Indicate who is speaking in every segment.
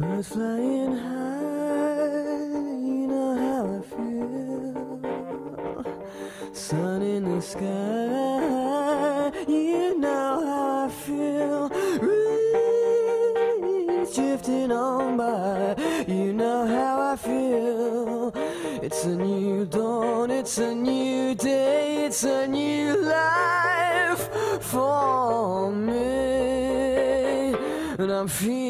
Speaker 1: Birds flying high, you know how I feel. Sun in the sky, you know how I feel. Breeze drifting on by, you know how I feel. It's a new dawn, it's a new day, it's a new life for me. And I'm feeling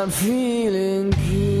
Speaker 1: I'm feeling good.